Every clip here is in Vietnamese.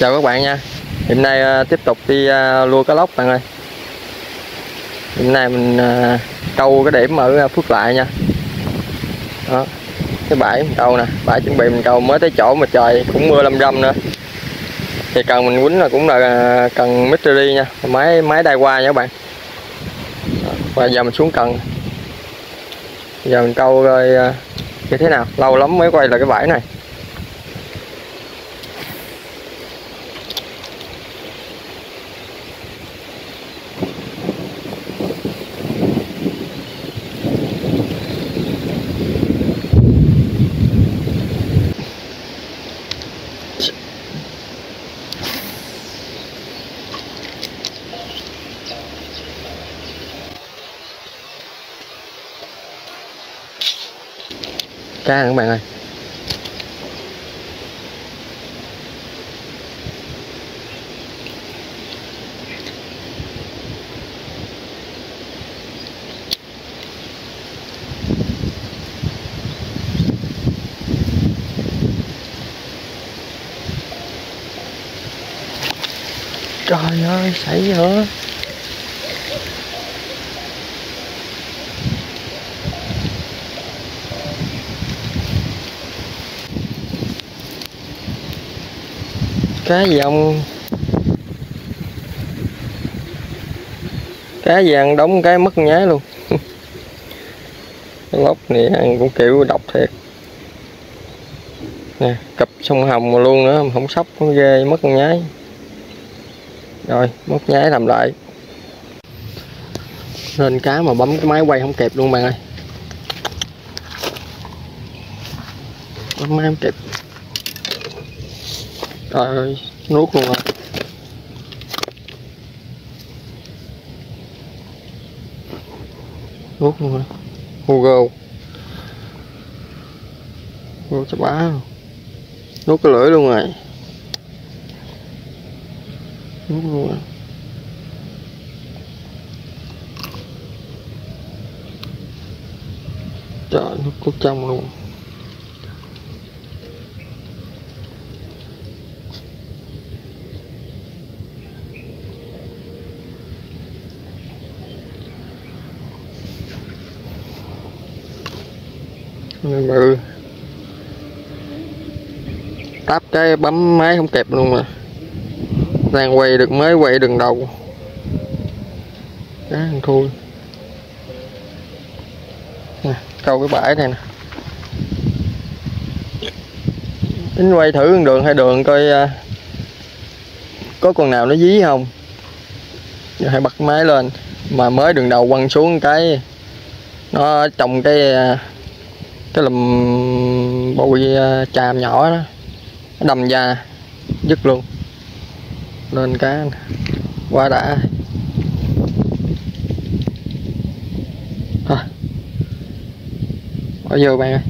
chào các bạn nha. Hôm nay uh, tiếp tục đi uh, lua cá lóc bạn ơi. Hôm nay mình uh, câu cái điểm ở Phước Lại nha. Đó cái bãi mình câu nè bãi chuẩn bị mình câu mới tới chỗ mà trời cũng mưa lâm râm nữa. Thì cần mình quýnh là cũng là cần mystery nha máy máy đai qua nha các bạn. Đó. và giờ mình xuống cần. Giờ mình câu rồi như thế nào? Lâu lắm mới quay lại cái bãi này. Cá các bạn ơi. Trời ơi xảy hả? Cá dòng cá vàng đóng cái mất nhái luôn. Cái lóc này ăn cũng kiểu độc thiệt. Nè cặp sông hồng mà luôn nữa không sóc không ghê, mất nháy nhái. Rồi, mất nhái làm lại. Nên cá mà bấm cái máy quay không kịp luôn bạn ơi. Bấm máy không kịp trời ơi, nuốt luôn rồi. Nuốt luôn rồi. Hugo. Hugo cho bá. Luôn nuốt cái lưỡi luôn rồi. Nuốt luôn rồi. Trời, nuốt cốt trong luôn. Bự táp cái bấm máy không kẹp luôn mà. Đang quay được mới quay đường đầu. Cá thằng thui nè, câu cái bãi này nè. Tính quay thử đường hai đường coi uh, có con nào nó dí không? Giờ hãy bật máy lên. Mà mới đường đầu quăng xuống cái nó trong cái uh, cái lùm bụi à, chàm nhỏ đó, nó da, dứt luôn. Lên cá quá đã. Thôi, bỏ vô bạn ơi.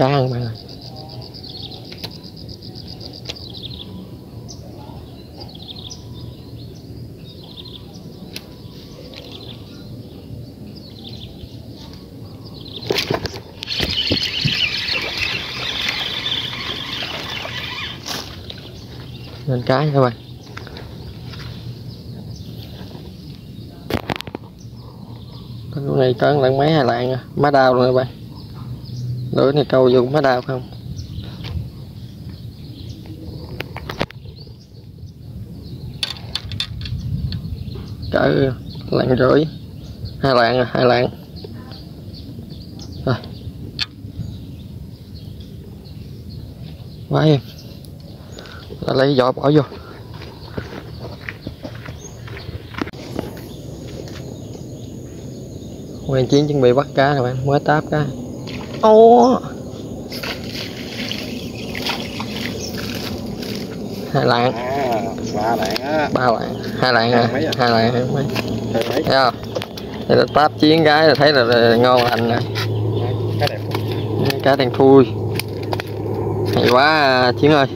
Cá ăn bạn ơi lên cá nha các bạn con này có lần mấy, hai lạng à. má đau luôn các bạn lưới này câu vô cũng má đau không? Cỡ lạng rưỡi. Hai lạng à hai lạng. Rồi. Quá em. Là lấy vỏ bỏ vô. Hoàn Chiến chuẩn bị bắt cá rồi bạn. Mới táp cá ô hai lạng à, ba lạng á. Ba lạng hai lạng Mấy à? hai lạng hai mấy? Thấy không? Thì nó táp chiến cái là thấy là, ngon lành nè. Cái đẹp cá đen thui. Hay quá chiến ơi.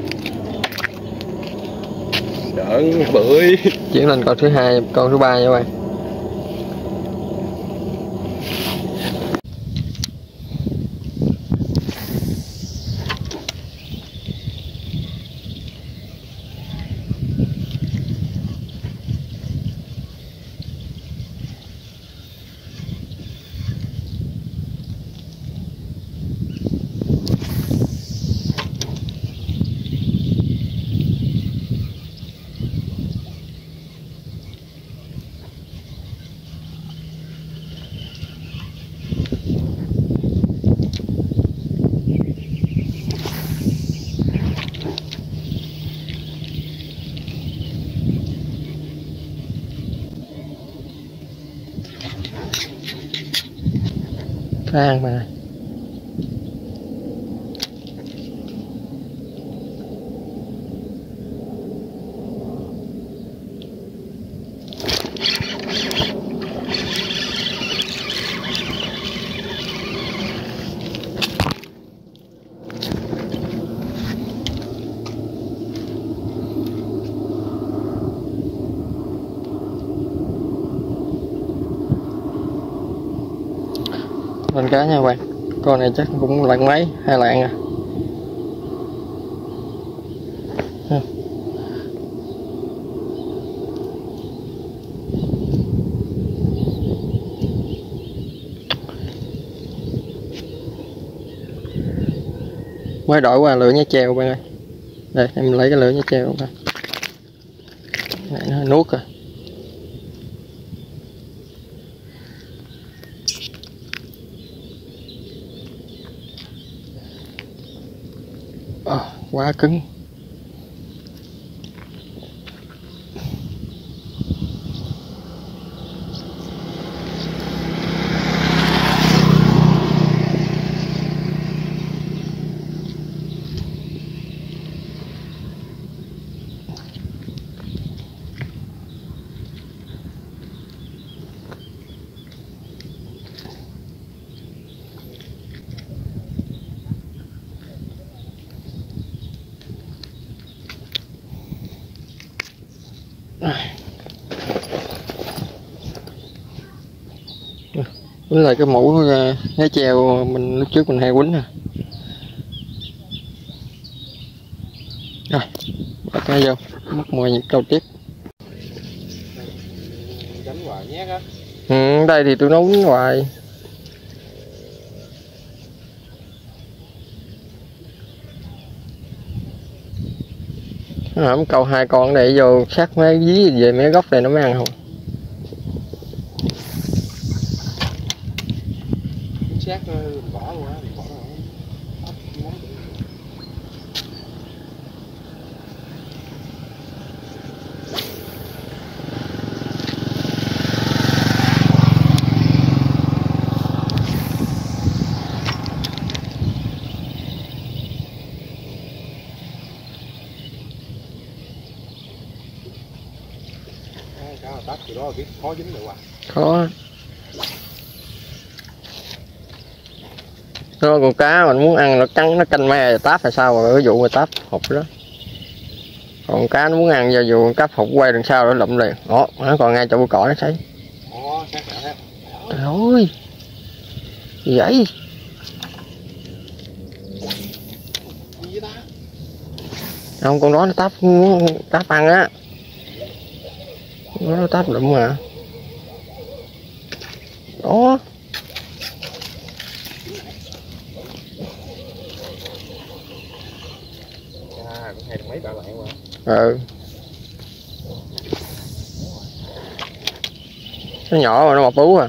Đỡ bưởi. Chuyển lên con thứ hai con thứ ba nha các bạn rang mà lên cá nha các bạn. Con này chắc cũng lạng mấy, hai lạng à. Mới đổi qua lửa nhá treo bạn ơi. Đây, em lấy cái lửa nhá treo bạn. Này, nó nuốt rồi. Quá cứng. Với lại cái mũ hé treo mình lúc trước mình hay quýnh nè. Rồi bỏ cái vô mắc mồi những câu tiếp. Hoài ừ, đây thì tôi nấu quýnh nó không câu hai con này vô sát mấy dí về mấy góc này nó mới ăn không chính xác ờ, bỏ luôn á bỏ rồi Ấp món được. Cái cá mà tắt từ đó là biết khó dính được à khó. Nó con cá mình muốn ăn nó cắn nó canh me táp là sao rồi cái vụ mà táp hụt đó. Còn cá nó muốn ăn giờ dù cá hụt quay đằng sau nó lụm liền. Đó nó còn ngay chỗ bụi cỏ nó thấy trời ơi. Gì vậy? Không con đó nó táp muốn táp ăn á nó nó táp lụm mà. Đó. À, cũng hay mấy mà ừ. Nó nhỏ mà nó mọc bú à.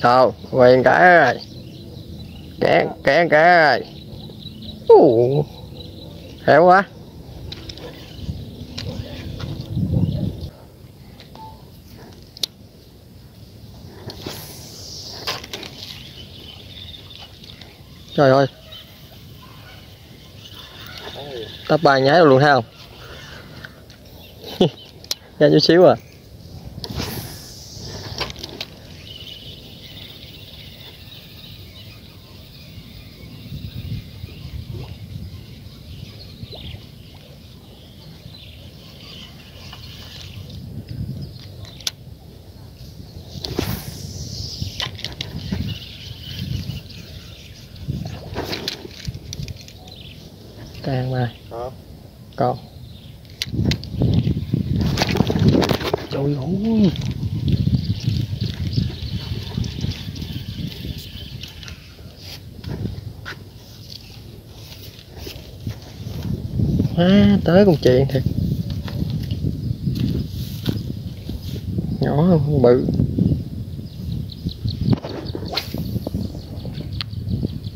Thôi quen cái rồi kẹn kẹn kẹn uh, hẻo quá. Trời ơi. Tao bài nhái luôn thấy không? Nhanh chút xíu à. Càng mà Hả? con trời ơi. À, tới con chuyện thiệt. Nhỏ không bự.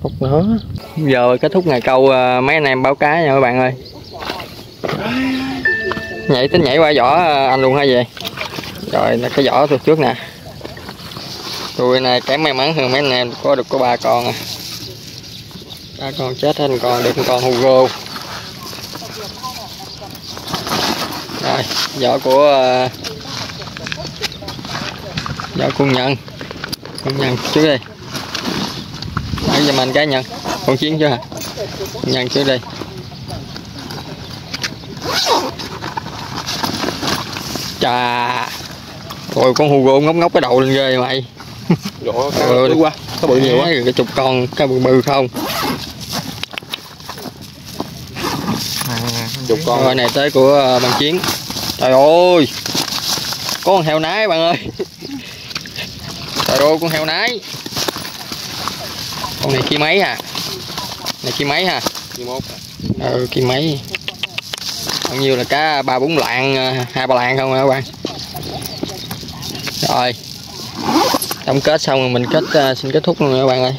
Một nữa giờ kết thúc ngày câu à, mấy anh em báo cá nha các bạn ơi. Nhảy tính nhảy qua vỏ à, anh luôn hay vậy? Rồi, là cái vỏ tôi trước nè. Tôi này kém may mắn hơn mấy anh em, có được có ba con à. Ba con chết hết còn con được con Hugo. Rồi, vỏ của à, vỏ cung nhân cung nhân trước đi. Bây giờ mình cái nhận con chiến chưa hả nhân trước đi. Chà. Rồi con Hugo ngốc ngốc cái đầu lên ghê mày. Lộ Ờ, cá quá Có bự nhiều quá. Cái chục con cái bự bự không? Chục con. Rồi này tới của ờ, bằng chiến. Trời ơi. Có con heo nái bạn ơi. Trời ơi con heo nái. Con này kia mấy à này kia mấy ha ừ kia mấy bao nhiêu là cá ba bốn lạng ờ, hai ba lạng không hả các bạn? Rồi. Tổng kết xong rồi mình kết ờ, xin kết thúc luôn rồi các bạn ơi